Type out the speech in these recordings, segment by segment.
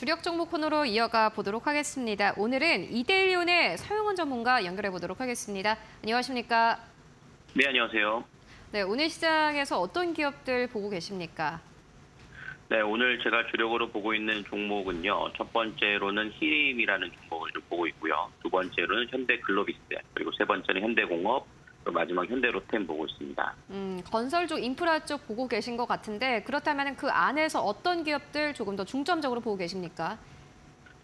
주력 종목 코너로 이어가 보도록 하겠습니다. 오늘은 이데일리온의 서영원 전문가 연결해 보도록 하겠습니다. 안녕하십니까? 네, 안녕하세요. 네, 오늘 시장에서 어떤 기업들 보고 계십니까? 네, 오늘 제가 주력으로 보고 있는 종목은요. 첫 번째로는 히림이라는 종목을 좀 보고 있고요. 두 번째로는 현대글로비스, 그리고 세 번째는 현대공업, 또 마지막 현대로템 보고 있습니다. 음, 건설 쪽, 인프라 쪽 보고 계신 것 같은데 그렇다면 그 안에서 어떤 기업들 조금 더 중점적으로 보고 계십니까?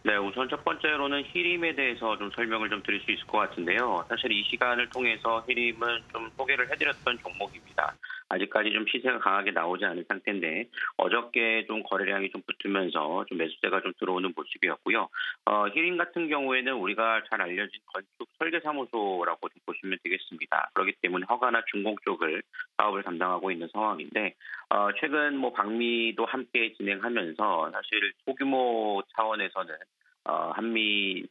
네, 우선 첫 번째로는 히림에 대해서 좀 설명을 좀 드릴 수 있을 것 같은데요. 사실 이 시간을 통해서 히림은 좀 소개를 해드렸던 종목입니다. 아직까지 좀 시세가 강하게 나오지 않은 상태인데 어저께 좀 거래량이 좀 붙으면서 좀 매수세가 좀 들어오는 모습이었고요. 어, 히림 같은 경우에는 우리가 잘 알려진 건축 설계 사무소라고 좀 보시면 되겠습니다. 그렇기 때문에 허가나 준공 쪽을 사업을 담당하고 있는 상황인데 어, 최근 뭐 방미도 함께 진행하면서 사실 소규모 차원에서는 어, 한미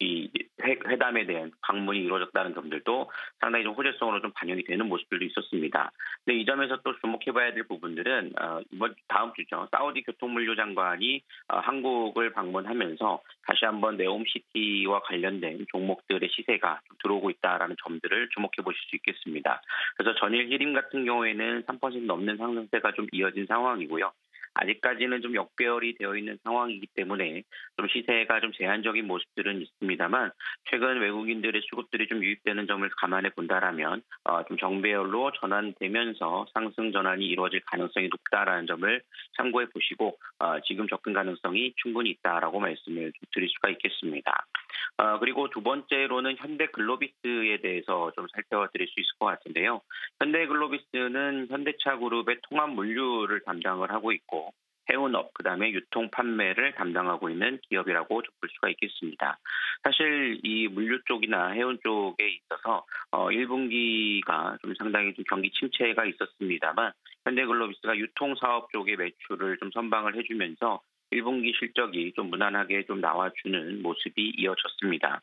이 회담에 대한 방문이 이루어졌다는 점들도 상당히 좀 호재성으로 좀 반영이 되는 모습들도 있었습니다. 근데 이 점에서 또 주목해봐야 될 부분들은 어, 이번 다음 주죠. 사우디 교통물류 장관이 어, 한국을 방문하면서 다시 한번 네옴시티와 관련된 종목들의 시세가 들어오고 있다라는 점들을 주목해 보실 수 있겠습니다. 그래서 전일 히림 같은 경우에는 3% 넘는 상승세가 좀 이어진 상황이고요. 아직까지는 좀 역배열이 되어 있는 상황이기 때문에 좀 시세가 좀 제한적인 모습들은 있습니다만 최근 외국인들의 수급들이 좀 유입되는 점을 감안해 본다라면 어, 좀 정배열로 전환되면서 상승 전환이 이루어질 가능성이 높다라는 점을 참고해 보시고 어, 지금 접근 가능성이 충분히 있다라고 말씀을 드릴 수가 있겠습니다. 어, 그리고 두 번째로는 현대글로비스에 대해서 좀 살펴드릴 수 있을 것 같은데요. 현대글로비스는 현대차 그룹의 통합 물류를 담당을 하고 있고 해운업, 그 다음에 유통 판매를 담당하고 있는 기업이라고 볼 수가 있겠습니다. 사실 이 물류 쪽이나 해운 쪽에 있어서 어 1분기가 좀 상당히 좀 경기 침체가 있었습니다만 현대글로비스가 유통 사업 쪽의 매출을 좀 선방을 해주면서 1분기 실적이 좀 무난하게 좀 나와주는 모습이 이어졌습니다.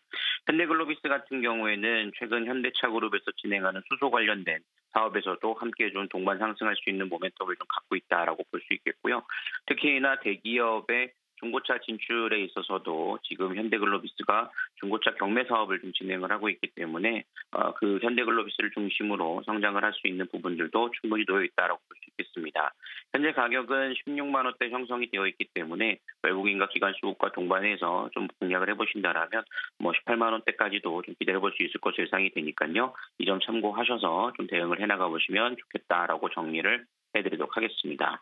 현대글로비스 같은 경우에는 최근 현대차 그룹에서 진행하는 수소 관련된 사업에서도 함께 좀 동반 상승할 수 있는 모멘텀을 좀 갖고 있다라고 볼 수 있겠고요. 특히나 대기업의 중고차 진출에 있어서도 지금 현대글로비스가 중고차 경매 사업을 좀 진행을 하고 있기 때문에 어, 그 현대글로비스를 중심으로 성장을 할 수 있는 부분들도 충분히 놓여 있다라고 볼 수 있겠습니다. 현재 가격은 16만 원대 형성이 되어 있기 때문에 외국인과 기관 수급과 동반해서 좀 공략을 해보신다라면 뭐 18만 원대까지도 좀 기대해 볼 수 있을 것으로 예상이 되니까요. 이 점 참고하셔서 좀 대응을 해나가 보시면 좋겠다라고 정리를 해드리도록 하겠습니다.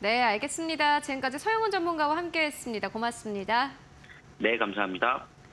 네, 알겠습니다. 지금까지 서영훈 전문가와 함께했습니다. 고맙습니다. 네, 감사합니다.